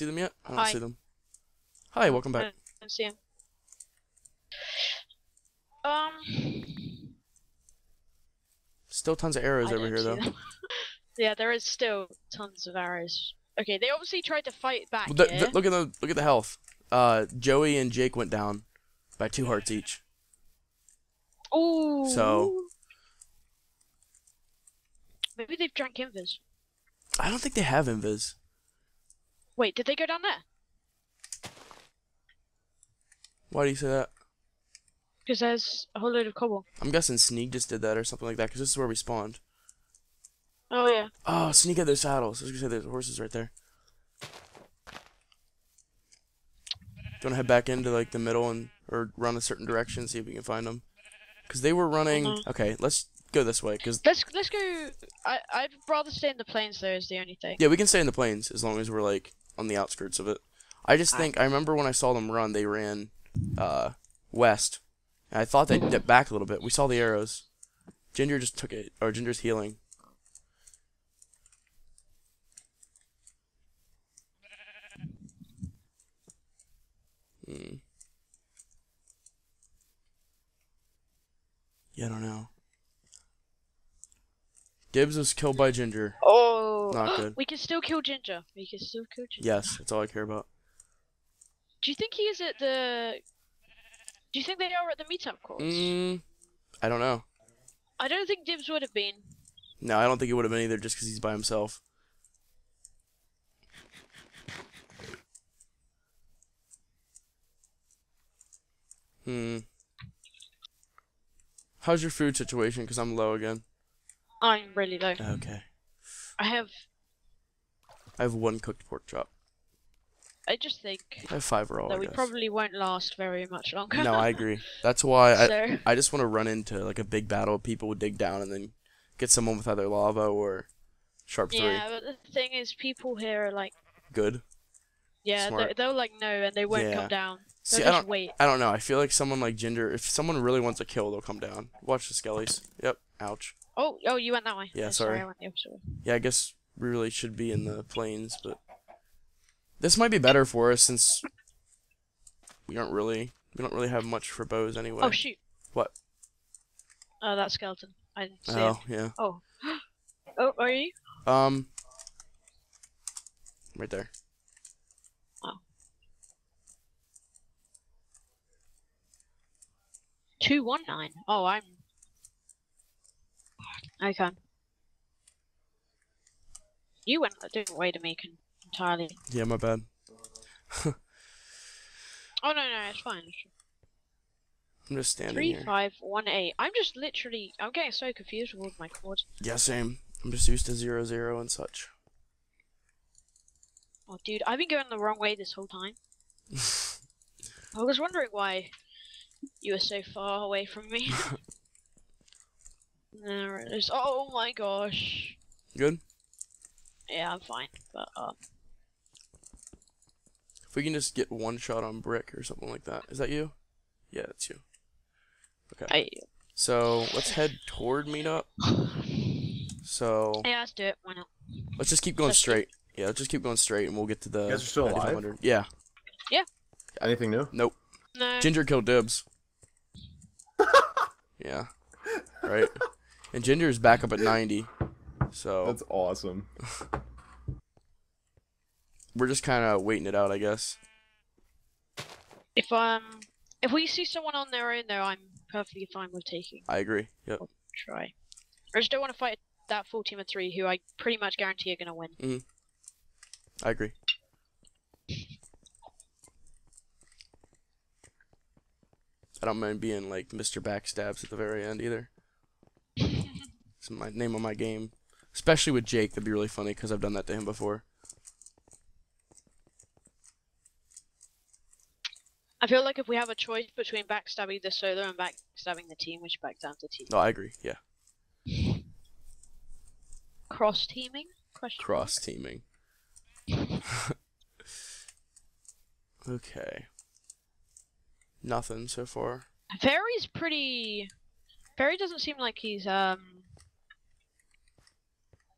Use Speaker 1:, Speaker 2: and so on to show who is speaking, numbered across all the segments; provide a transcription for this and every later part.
Speaker 1: see them yet? I don't
Speaker 2: Hi.
Speaker 1: see them. Hi, welcome back.
Speaker 2: I see him. Um,
Speaker 1: Still tons of arrows
Speaker 2: I
Speaker 1: over here though.
Speaker 2: yeah, there is still tons of arrows. Okay, they obviously tried to fight back
Speaker 1: the- the- look at the look at the health. Uh, Joey and Jake went down by two hearts each.
Speaker 2: Ooh.
Speaker 1: So-
Speaker 2: maybe they've drank invis.
Speaker 1: I don't think they have invis.
Speaker 2: Wait, did they go down there?
Speaker 1: Why do you say that?
Speaker 2: Because there's a whole load of cobble.
Speaker 1: I'm guessing Sneak just did that or something like that because this is where we spawned.
Speaker 2: Oh yeah.
Speaker 1: Oh, Sneak had their saddles. I was gonna say there's horses right there. Do you want to head back into like the middle and or run a certain direction, see if we can find them? Because they were running.
Speaker 2: Mhm.
Speaker 1: Okay, let's go this way. Because
Speaker 2: Let's let's go. I I'd rather stay in the plains though. Is the only thing.
Speaker 1: yeah, we can stay in the plains as long as we're like on the outskirts of it. I just think I remember when I saw them run, they ran uh, west. And I thought they dipped back a little bit. We saw the arrows. Ginger just took it, or Ginger's healing. Hmm. Yeah, I don't know. Dibs was killed by Ginger.
Speaker 2: Oh.
Speaker 1: Not good.
Speaker 2: we can still kill Ginger. We can still kill Ginger.
Speaker 1: Yes, that's all I care about.
Speaker 2: Do you think he is at the? Do you think they are at the meetup course?
Speaker 1: Mm, I don't know.
Speaker 2: I don't think Dibs would have been.
Speaker 1: No, I don't think it would have been either just because he's by himself. Hmm. How's your food situation? Because I'm low again.
Speaker 2: I'm really low.
Speaker 1: Okay.
Speaker 2: I have.
Speaker 1: I have one cooked pork chop.
Speaker 2: I just think
Speaker 1: I have five raw.
Speaker 2: that
Speaker 1: I
Speaker 2: we
Speaker 1: guess.
Speaker 2: probably won't last very much longer.
Speaker 1: No, I agree. That's why I,
Speaker 2: so
Speaker 1: I just want to run into like a big battle. People would dig down and then get someone with either lava or sharp three.
Speaker 2: yeah, but the thing is, people here are like,
Speaker 1: Good.
Speaker 2: yeah, they- they'll like no, and they won't
Speaker 1: Yeah.
Speaker 2: come down. They'll
Speaker 1: See, I don't.
Speaker 2: wait.
Speaker 1: I don't know. I feel like someone like Ginger, if someone really wants a kill, they'll come down. Watch the skellies. Yep. Ouch.
Speaker 2: Oh, oh, you went that way.
Speaker 1: Yeah,
Speaker 2: Oh,
Speaker 1: sorry.
Speaker 2: I went the opposite way.
Speaker 1: Yeah, I guess we really should be in the plains, but this might be better for us since we aren't really we don't really have much for bows anyway.
Speaker 2: Oh shoot.
Speaker 1: What?
Speaker 2: Oh, that skeleton. I didn't see
Speaker 1: Oh,
Speaker 2: it.
Speaker 1: yeah.
Speaker 2: Oh. oh, are you?
Speaker 1: Um. Right there. Oh.
Speaker 2: Two one nine. Oh, I'm. Okay. You went a different way to me entirely.
Speaker 1: Yeah, my bad.
Speaker 2: Oh no no, it's fine.
Speaker 1: I'm just standing
Speaker 2: Three
Speaker 1: here.
Speaker 2: five one eight. I'm just literally. I'm getting so confused with all my coords.
Speaker 1: Yeah, same. I'm just used to zero zero and such.
Speaker 2: Oh, dude, I've been going the wrong way this whole time. I was wondering why you were so far away from me. there it is. Oh my gosh.
Speaker 1: Good.
Speaker 2: Yeah, I'm fine. But um,
Speaker 1: If we can just get one shot on brick or something like that. Is that you? Yeah, it's you. Okay.
Speaker 2: I.
Speaker 1: So let's head toward meetup. So
Speaker 2: Yeah, let's do it. Why not?
Speaker 1: let's just keep going
Speaker 2: Let's keep-
Speaker 1: straight. Yeah, let's just keep going straight and we'll get to the.
Speaker 3: You guys are still alive?
Speaker 1: 9500. Yeah.
Speaker 3: Anything new?
Speaker 1: Nope.
Speaker 2: No.
Speaker 1: Ginger killed Dibs. yeah. Right. And Ginger's back up at 90. So
Speaker 3: That's awesome.
Speaker 1: we're just kind of waiting it out, I guess.
Speaker 2: If um, if we see someone on their own, though, I'm perfectly fine with taking
Speaker 1: I agree. Yep.
Speaker 2: try. I just don't want to fight that full team of three, who I pretty much guarantee are gonna win. Hmm.
Speaker 1: I agree. I don't mind being like Mr. Backstabs at the very end either. My name on my game. Especially with Jake, that'd be really funny because I've done that to him before.
Speaker 2: I feel like if we have a choice between backstabbing the solo and backstabbing the team, we should backstab the team.
Speaker 1: No, I agree. Yeah.
Speaker 2: Cross teaming? Question.
Speaker 1: Cross teaming. okay. Nothing so far.
Speaker 2: Fairy's pretty. Fairy doesn't seem like he's um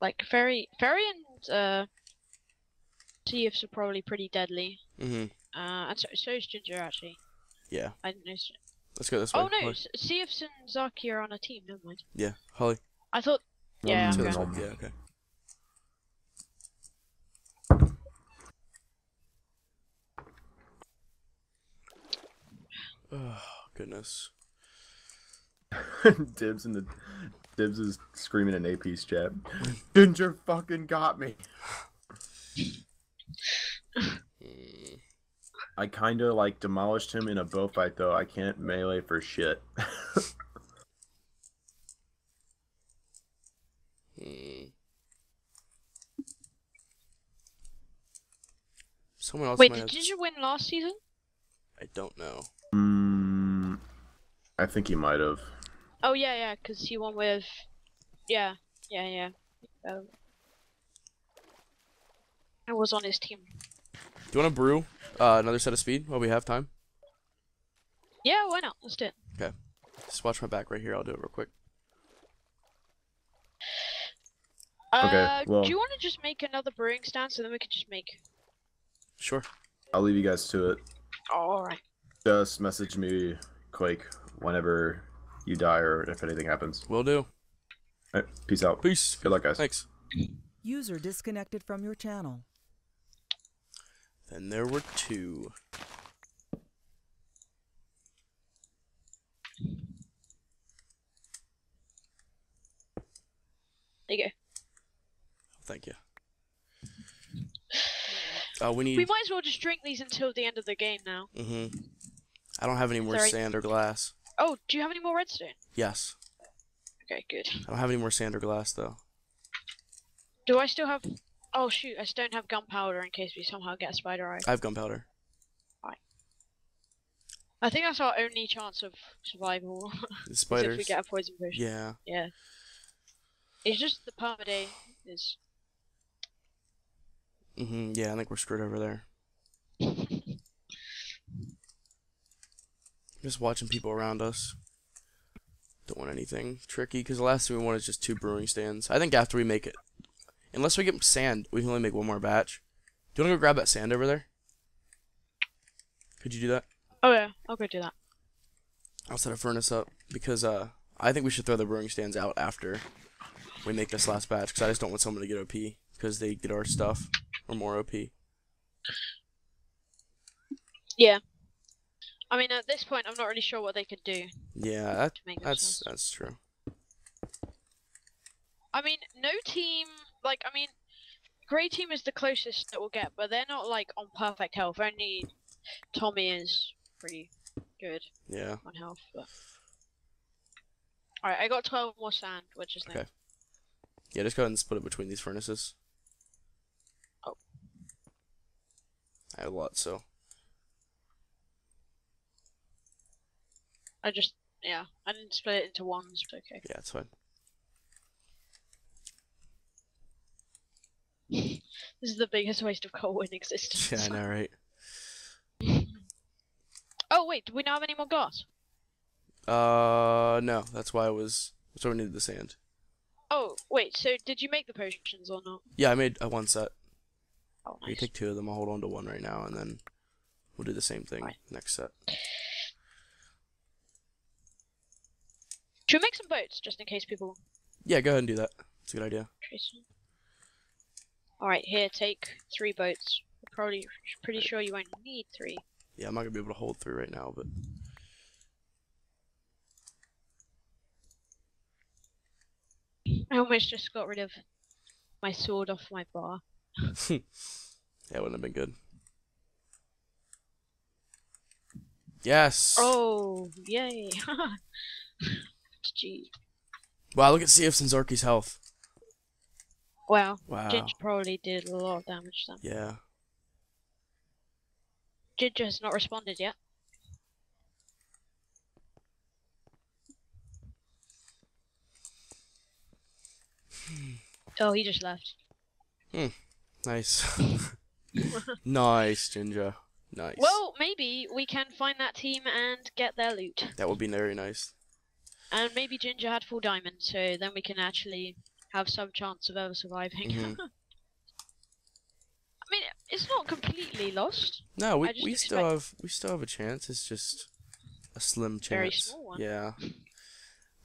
Speaker 2: Like fairy, fairy and uh, Thieves are probably pretty deadly.
Speaker 1: Mm-hmm.
Speaker 2: Uh, and so, so is Ginger actually.
Speaker 1: Yeah.
Speaker 2: I didn't know. s-
Speaker 1: Let's go this way.
Speaker 2: Oh no,
Speaker 1: Holly.
Speaker 2: S- Thieves and Zaki are on a team. Never mind.
Speaker 1: Yeah, Holly.
Speaker 2: I thought. Yeah,
Speaker 1: Let's go
Speaker 2: okay.
Speaker 1: this. Yeah, okay. Oh goodness.
Speaker 3: Dibs in the Dibs is screaming in AP's chat. Ginger fucking got me. I kind of like demolished him in a bow fight though. I can't melee for shit.
Speaker 1: Someone else
Speaker 2: Wait,
Speaker 1: might
Speaker 2: did
Speaker 1: have-
Speaker 2: Ginger win last season?
Speaker 1: I don't know.
Speaker 3: mm, I think he might have.
Speaker 2: Oh yeah, yeah, because he won with. Yeah, yeah, yeah. Um, I was on his team.
Speaker 1: Do you want to brew uh, another set of speed while we have time?
Speaker 2: Yeah, why not? Let's do it. Okay.
Speaker 1: Just watch my back right here. I'll do it real quick.
Speaker 3: Okay,
Speaker 2: Uh,
Speaker 3: well-
Speaker 2: do you want to just make another brewing stand so then we can just make?
Speaker 1: Sure.
Speaker 3: I'll leave you guys to it.
Speaker 2: All right.
Speaker 3: Just message me, Quake, whenever you die or if anything happens.
Speaker 1: Will do.
Speaker 3: Alright, peace out.
Speaker 1: Peace.
Speaker 3: Good luck, guys.
Speaker 1: Thanks.
Speaker 4: User disconnected from your channel.
Speaker 1: Then there were two.
Speaker 2: There you go.
Speaker 1: Thank you. Uh, we need.
Speaker 2: We might as well just drink these until the end of the game now.
Speaker 1: Mm-hmm. I don't have any more
Speaker 2: Sorry.
Speaker 1: sand or glass.
Speaker 2: Oh, do you have any more redstone?
Speaker 1: Yes.
Speaker 2: Okay, good.
Speaker 1: I don't have any more sand or glass though.
Speaker 2: Do I still have? Oh shoot, I still don't have gunpowder in case we somehow get a spider eye.
Speaker 1: I have gunpowder.
Speaker 2: I think that's our only chance of survival.
Speaker 1: The spiders.
Speaker 2: if we get a poison potion.
Speaker 1: Yeah.
Speaker 2: Yeah. It's just the permaday is.
Speaker 1: hmm Yeah, I think we're screwed over there. Just watching people around us. Don't want anything tricky because the last thing we want is just two brewing stands. I think after we make it, unless we get sand, we can only make one more batch. Do you want to go grab that sand over there? Could you do that?
Speaker 2: Oh yeah, I'll go do that.
Speaker 1: I'll set a furnace up because uh, I think we should throw the brewing stands out after we make this last batch because I just don't want someone to get OP because they get our stuff or more OP.
Speaker 2: I mean, at this point, I'm not really sure what they could do
Speaker 1: Yeah, that, that's that's true.
Speaker 2: I mean, no team. Like, I mean, Grey team is the closest that we'll get, but they're not like on perfect health. Only Tommy is pretty good
Speaker 1: Yeah.
Speaker 2: on health. But... All right, I got 12 more sand, which is
Speaker 1: Okay. Yeah, just go ahead and split it between these furnaces.
Speaker 2: Oh.
Speaker 1: I have a lot, so
Speaker 2: I just yeah, I didn't split it into ones, but okay.
Speaker 1: yeah, it's fine.
Speaker 2: This is the biggest waste of coal in existence.
Speaker 1: Yeah, I know, right?
Speaker 2: Oh wait, do we not have any more glass?
Speaker 1: Uh, no, that's why I was. That's why we needed the sand.
Speaker 2: Oh wait, so did you make the potions or not?
Speaker 1: Yeah, I made a one set.
Speaker 2: Oh
Speaker 1: You take two of them. I'll hold on to one right now, and then we'll do the same thing
Speaker 2: Right.
Speaker 1: next set.
Speaker 2: Should we make some boats just in case people
Speaker 1: Yeah, go ahead and do that. It's a good idea.
Speaker 2: Alright, here, take three boats. Probably pretty sure you won't need three.
Speaker 1: Yeah, I'm not gonna be able to hold three right now, but
Speaker 2: I almost just got rid of my sword off my bar.
Speaker 1: yeah, wouldn't have been good. Yes.
Speaker 2: Oh, yay! Gee.
Speaker 1: Wow, look at CF's and Zarky's health.
Speaker 2: Wow,
Speaker 1: Wow.
Speaker 2: Ginger probably did a lot of damage then.
Speaker 1: Yeah.
Speaker 2: Ginger has not responded yet. Oh, he just left. Hmm.
Speaker 1: Nice. nice, Ginger. Nice.
Speaker 2: Well, maybe we can find that team and get their loot.
Speaker 1: that would be very nice.
Speaker 2: And maybe Ginger had full diamond, so then we can actually have some chance of ever surviving.
Speaker 1: Mhm.
Speaker 2: I mean, it's not completely lost.
Speaker 1: No, we, we still have we still have a chance. It's just a slim chance.
Speaker 2: Very small one.
Speaker 1: Yeah.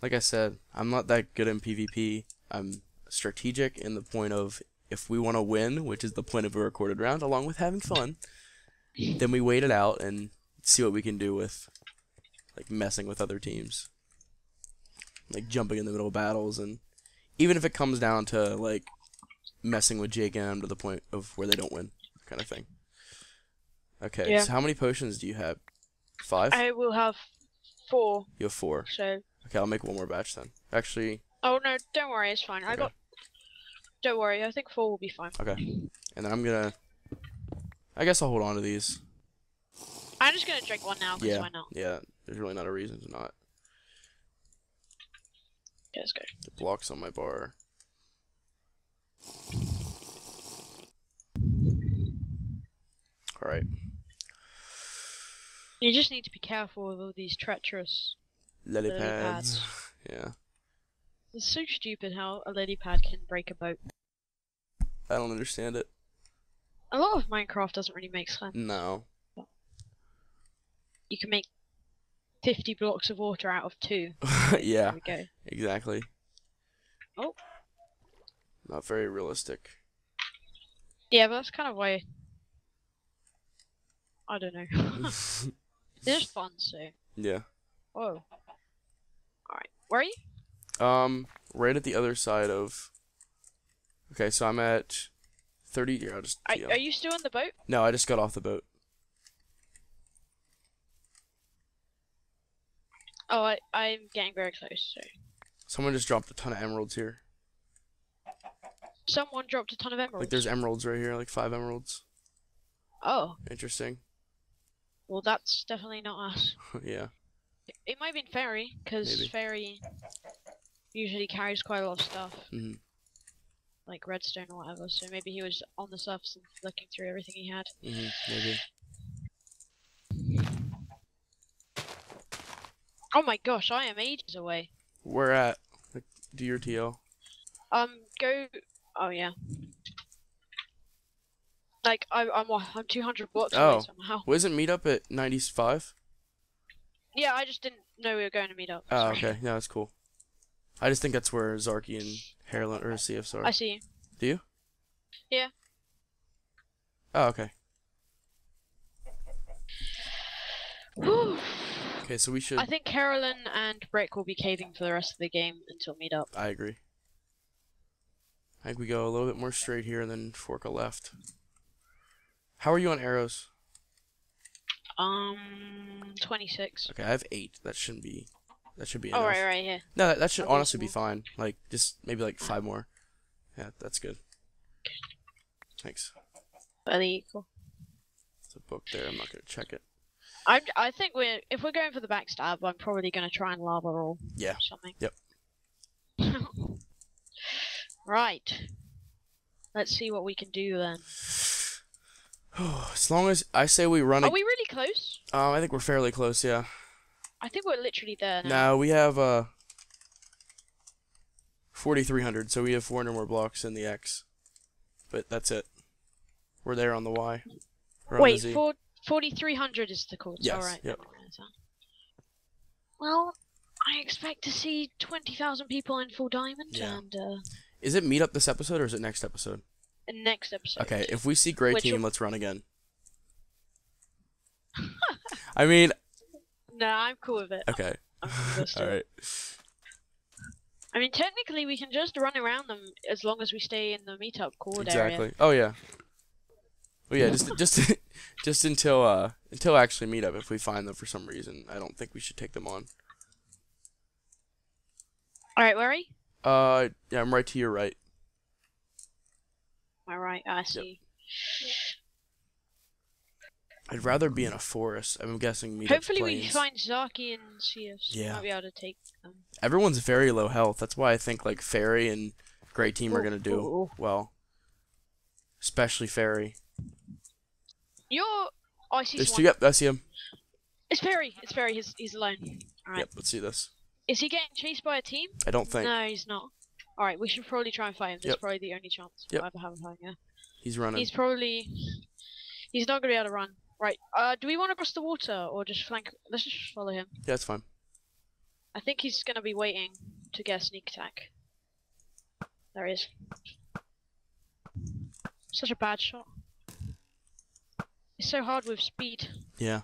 Speaker 1: Like I said, I'm not that good in PvP. I'm strategic in the point of if we want to win, which is the point of a recorded round, along with having fun, then we wait it out and see what we can do with like messing with other teams. Like jumping in the middle of battles and even if it comes down to like messing with Jake and M to the point of where they don't win, kind of thing. Okay,
Speaker 2: Yeah.
Speaker 1: so how many potions do you have? Five?
Speaker 2: I will have four.
Speaker 1: You have four.
Speaker 2: So,
Speaker 1: Okay, I'll make one more batch then. Actually,
Speaker 2: oh no, don't worry, it's fine. I got. Don't worry, I think four will be fine.
Speaker 1: okay. And then I'm gonna. I guess I'll hold on to these.
Speaker 2: I'm just gonna drink one now, because
Speaker 1: Yeah.
Speaker 2: why not?
Speaker 1: Yeah, there's really not a reason to not.
Speaker 2: Okay, let's go.
Speaker 1: The blocks on my bar. Alright.
Speaker 2: You just need to be careful with all these treacherous.
Speaker 1: Lily
Speaker 2: Lily
Speaker 1: pads. Yeah.
Speaker 2: It's so stupid how a lily pad can break a boat.
Speaker 1: I don't understand it.
Speaker 2: A lot of Minecraft doesn't really make sense.
Speaker 1: No.
Speaker 2: You can make 50 blocks of water out of two.
Speaker 1: yeah,
Speaker 2: There we go.
Speaker 1: exactly.
Speaker 2: Oh.
Speaker 1: Not very realistic.
Speaker 2: Yeah, but that's kind of why. I don't know. it's just fun, so.
Speaker 1: yeah.
Speaker 2: Whoa. Alright. Where are you?
Speaker 1: Um, right at the other side of. Okay, so I'm at thirty. Here, I'll just.
Speaker 2: Are,
Speaker 1: yeah.
Speaker 2: are you still on the boat?
Speaker 1: No, I just got off the boat.
Speaker 2: Oh, I, I'm getting very close, so.
Speaker 1: Someone just dropped a ton of emeralds here.
Speaker 2: Someone dropped a ton of emeralds.
Speaker 1: Like there's emeralds right here, like five emeralds.
Speaker 2: Oh,
Speaker 1: Interesting.
Speaker 2: well, that's definitely not us.
Speaker 1: yeah.
Speaker 2: It, it might have been Fairy, because Fairy usually carries quite a lot of stuff,
Speaker 1: hmm
Speaker 2: like redstone or whatever, so maybe he was on the surface and looking through everything he had.
Speaker 1: hmm Maybe.
Speaker 2: Oh my gosh, I am ages away.
Speaker 1: Where at? Like, do your TL.
Speaker 2: Um, go. Oh yeah. Like I, I'm I'm 200 blocks
Speaker 1: Oh.
Speaker 2: away somehow.
Speaker 1: Wasn't meetup at 95?
Speaker 2: Yeah, I just didn't know we were going to meet up.
Speaker 1: Oh, okay. No, that's cool. I just think that's where Zarky and Heralen or CFs are.
Speaker 2: I see you.
Speaker 1: Do you?
Speaker 2: Yeah.
Speaker 1: Oh, okay.
Speaker 2: Whew.
Speaker 1: Okay, so we should.
Speaker 2: I think Carolyn and Brick will be caving for the rest of the game until meet up.
Speaker 1: I agree. I think we go a little bit more straight here and then fork a left. How are you on arrows?
Speaker 2: Um, 26.
Speaker 1: Okay, I have eight. That shouldn't be. That should be enough.
Speaker 2: Oh, right, right here.
Speaker 1: No, that, that should
Speaker 2: That'll
Speaker 1: honestly be fine. Like just maybe like five more. Yeah, that's good. Thanks.
Speaker 2: Fairly equal.
Speaker 1: It's a book there. I'm not gonna check it.
Speaker 2: I I think we're if we're going for the backstab, I'm probably gonna try and lava roll
Speaker 1: Yeah.
Speaker 2: or something.
Speaker 1: Yep.
Speaker 2: right. Let's see what we can do then.
Speaker 1: as long as I say we run. A,
Speaker 2: Are we really close?
Speaker 1: um, I think we're fairly close. Yeah.
Speaker 2: I think we're literally there now.
Speaker 1: No, we have uh. 4,300, so we have 400 more blocks in the X. But that's it. We're there on the Y. The
Speaker 2: Wait, four, 4300 is the course.
Speaker 1: Yes, yep.
Speaker 2: never mind that. Well, I expect to see 20,000 people in full diamond
Speaker 1: Yeah.
Speaker 2: and uh,
Speaker 1: Is it meet up this episode or is it next episode?
Speaker 2: next episode.
Speaker 1: Okay, if we see Gray
Speaker 2: Which
Speaker 1: Team,
Speaker 2: will-
Speaker 1: let's run again. I mean,
Speaker 2: No, I'm cool with it.
Speaker 1: okay.
Speaker 2: I'm cool with it still.
Speaker 1: Alright.
Speaker 2: I mean, technically, we can just run around them as long as we stay in the meetup coord
Speaker 1: Exactly.
Speaker 2: area. Exactly.
Speaker 1: Oh yeah. Well yeah, just just just until uh until actually meet up if we find them for some reason. I don't think we should take them on.
Speaker 2: Alright, where are you?
Speaker 1: Uh yeah, I'm right to your right.
Speaker 2: Alright, I see.
Speaker 1: I'd rather be in a forest. I'm guessing meet
Speaker 2: Hopefully, we find Zaki and CS.
Speaker 1: Yeah.
Speaker 2: Might be able to take them.
Speaker 1: Everyone's very low health. That's why I think like Fairy and Gray Team are gonna do
Speaker 2: ooh, ooh.
Speaker 1: well. Especially Fairy.
Speaker 2: You're. Oh, I see
Speaker 1: There's
Speaker 2: someone.
Speaker 1: two. Yep, I see him.
Speaker 2: It's Perry. It's Perry. He's he's alone. Alright.
Speaker 1: Yep, let's see this.
Speaker 2: Is he getting chased by a team?
Speaker 1: I don't think.
Speaker 2: No, he's not. All right, we should probably try and fight him. That's
Speaker 1: Yep.
Speaker 2: probably the only chance
Speaker 1: Yep.
Speaker 2: we'll ever have of him.
Speaker 1: He's running.
Speaker 2: He's probably he's not gonna be able to run. Right. Uh, do we want to cross the water or just flank? Let's just follow him.
Speaker 1: Yeah, it's fine.
Speaker 2: I think he's gonna be waiting to get a sneak attack. There he is. Such a bad shot. It's so hard with speed.
Speaker 1: Yeah.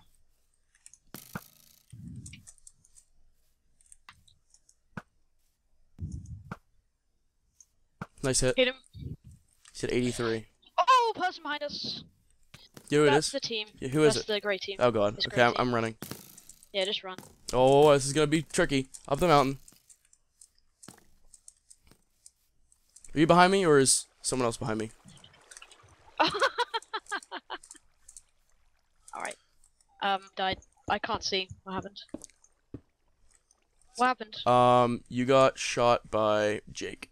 Speaker 1: Nice hit.
Speaker 2: Hit him.
Speaker 1: He's at 83.
Speaker 2: Oh, person behind us.
Speaker 1: Yeah, who it
Speaker 2: That's
Speaker 1: is?
Speaker 2: the team.
Speaker 1: Yeah, who is
Speaker 2: That's
Speaker 1: it?
Speaker 2: the great team.
Speaker 1: Oh god.
Speaker 2: It's
Speaker 1: Okay, I'm. I'm running.
Speaker 2: Yeah, just run.
Speaker 1: Oh, this is gonna be tricky. Up the mountain. Are you behind me, or is someone else behind me?
Speaker 2: Alright. Um, died. I can't see what happened. What happened?
Speaker 1: Um, you got shot by Jake.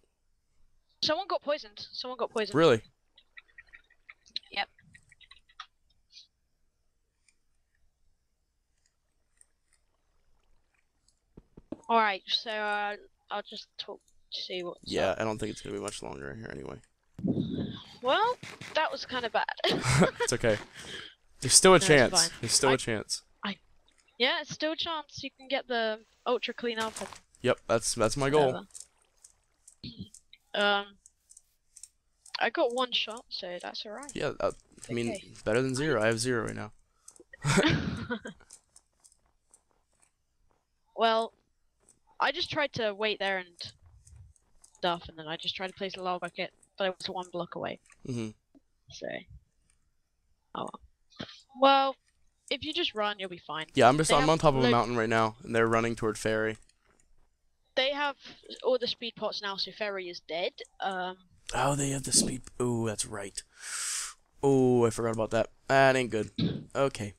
Speaker 2: Someone got poisoned. Someone got poisoned.
Speaker 1: Really?
Speaker 2: Yep. Alright, so uh, I'll just talk to see what's
Speaker 1: Yeah,
Speaker 2: up.
Speaker 1: I don't think it's gonna be much longer here anyway.
Speaker 2: Well, that was kind of bad.
Speaker 1: it's okay. There's still a chance. There's still a
Speaker 2: I-
Speaker 1: chance.
Speaker 2: I, yeah, it's still a chance you can get the ultra clean up
Speaker 1: Yep, that's that's my goal.
Speaker 2: Um, I got one shot, so that's alright.
Speaker 1: Yeah, uh, I mean,
Speaker 2: Okay.
Speaker 1: better than zero. I have zero right now.
Speaker 2: well, I just tried to wait there and stuff, and then I just tried to place a lava bucket, but I was one block away.
Speaker 1: hmm
Speaker 2: So, oh well. Well, if you just run, you'll be fine.
Speaker 1: Yeah, I'm just
Speaker 2: They
Speaker 1: I'm
Speaker 2: have
Speaker 1: on top of a mountain right now, and they're running toward Fairy.
Speaker 2: They have all the speed pots now, so Fairy is dead. Um,
Speaker 1: Oh, they have the speed. Oh, that's right. Oh, I forgot about that. That ain't good. Okay,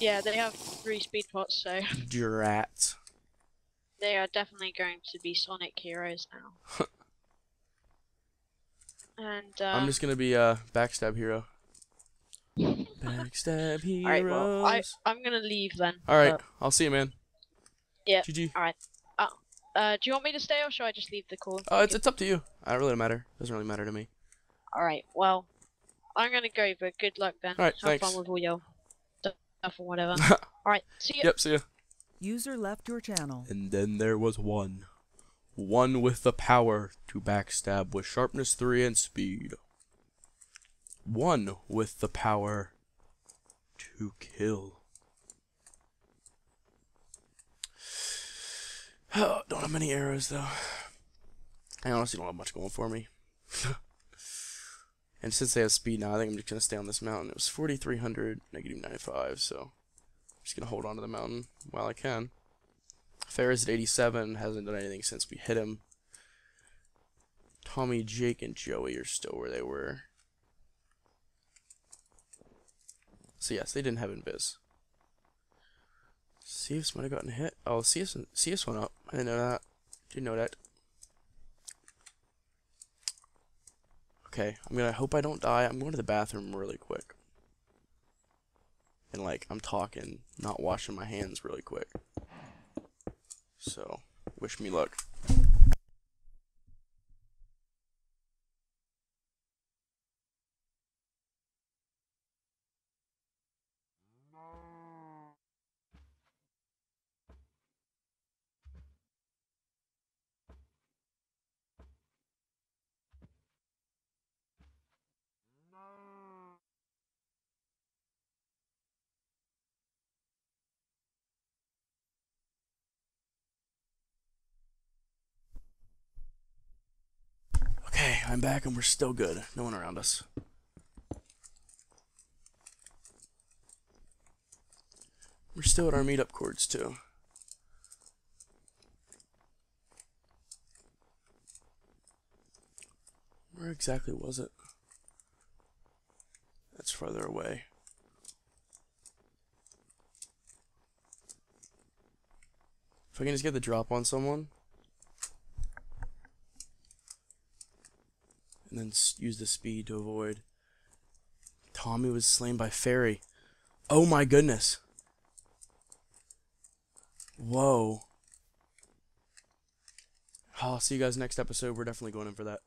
Speaker 2: yeah, they have three speed pots, so
Speaker 1: drats.
Speaker 2: they are definitely going to be Sonic heroes now. and um,
Speaker 1: I'm just gonna be a backstab hero. Backstab heroes.
Speaker 2: Alright, well, I I'm gonna leave then.
Speaker 1: All right,
Speaker 2: but,
Speaker 1: I'll see you, man.
Speaker 2: Yeah.
Speaker 1: GG. All right.
Speaker 2: Uh, uh, do you want me to stay or should I just leave the call?
Speaker 1: Oh, it's it's up to you. I don't really matter. Doesn't really matter to me.
Speaker 2: All right. Well, I'm gonna go, but good luck then.
Speaker 1: All right,
Speaker 2: Have
Speaker 1: thanks.
Speaker 2: fun with all your stuff or whatever. all right. See you.
Speaker 1: Yep, see ya.
Speaker 4: User left your channel.
Speaker 1: And then there was one. One with the power to backstab with sharpness 3 and speed. One with the power to kill. Oh, don't have many arrows though. I honestly don't have much going for me. and since they have speed now, I think I'm just gonna stay on this mountain. It was 4,300, negative 95, so I'm just gonna hold on to the mountain while I can. Ferris at 87 hasn't done anything since we hit him. Tommy, Jake, and Joey are still where they were. So yes, they didn't have invis. CS might have gotten hit. Oh, CS CS went up. I didn't know that. Didn't know that. Okay, I'm gonna hope I don't die. I'm going to the bathroom really quick. And like I'm talking, not washing my hands really quick. So, wish me luck. Okay, I'm back and we're still good. No one around us. We're still at our meetup coords too. Where exactly was it? That's farther away. If I can just get the drop on someone. And then use the speed to avoid. Tommy was slain by Fairy. Oh my goodness. Whoa. I'll see you guys next episode. We're definitely going in for that.